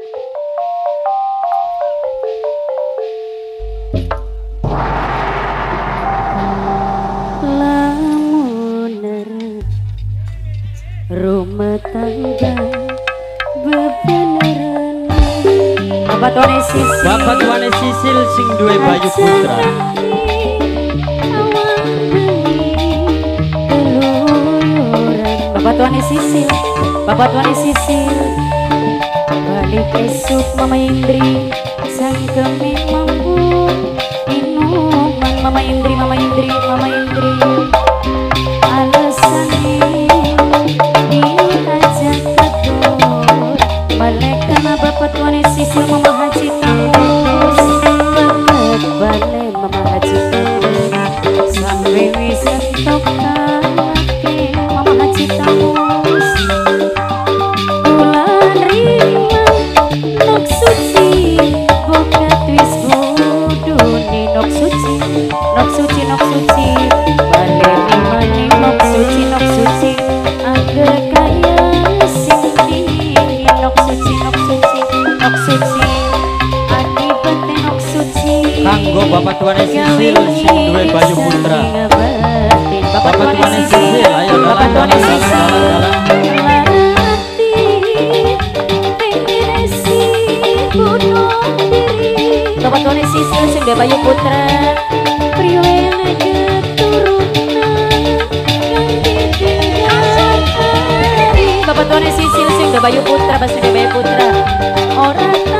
rumah tangga bebeneran. Bapak Tuan Sisil. Bapak Tuan Sisil sing duwe Bayu Putra. Bapak Tuan Sisil. Bapak Tuan Sisil balik esok Mama Indri. Sang kemi mampu minuman. Mama Indri Mama Indri Mama Indri Kanggo Bapak Tuan Sisil duwe Bayu Putra Bapak Bapak Tuan Sisil ayo Sisil dalam dalam Bapak Tuan Sisil sing duwe Bayu Putra keturunan Bapak Tuan Sisil sing duwe Bayu Putra duwe Bayu Putra orang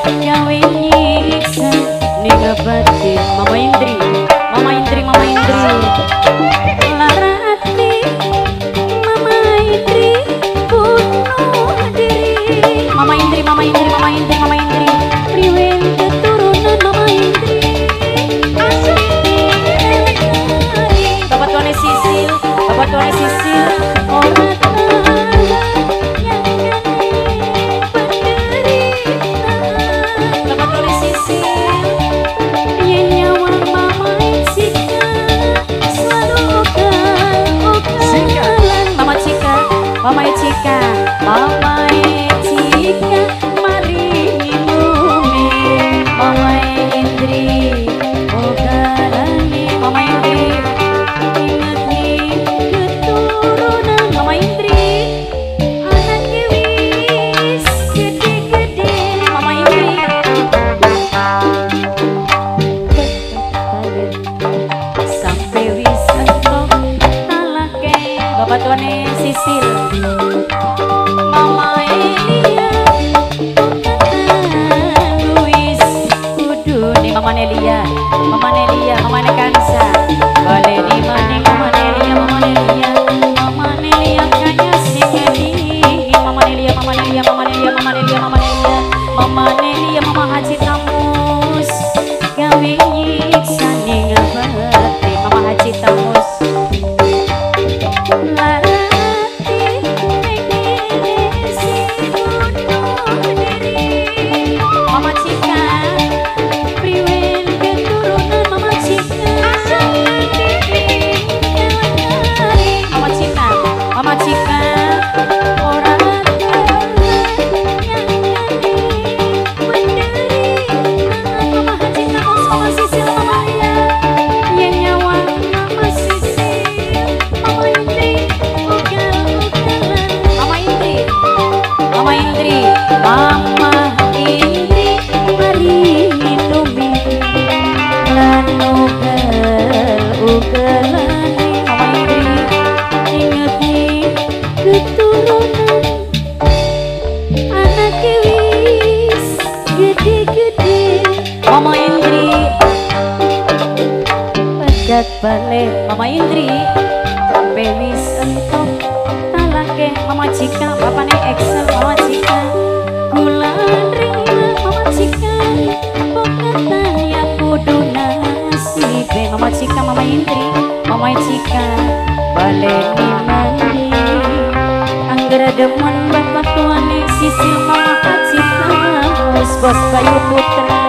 Batin Mama Bapak Tuan Sisil Mama Nelia Mama Nelia Mama Nelia Mama Nelia Mama Nelia Mama Nelia Mama Haji Mama Indri Mama Indri Mari Indomie Lan ugel-ugelan Mama Indri Ingat di keturunan. Anak kiwis Gede-gede. Mama Indri Pegat balik Mama Indri. Sampai wis kudu Mama Cika Mama Indri Mama Cika. Balik di mandi bapak tuane sisil Mama Cika bos Bos Bayu Putra.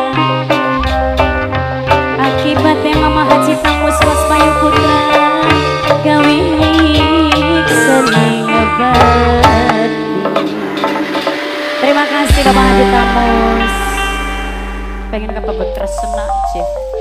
Terima kasih Bapak Haji Tamus pengen ke pebet tersenak sih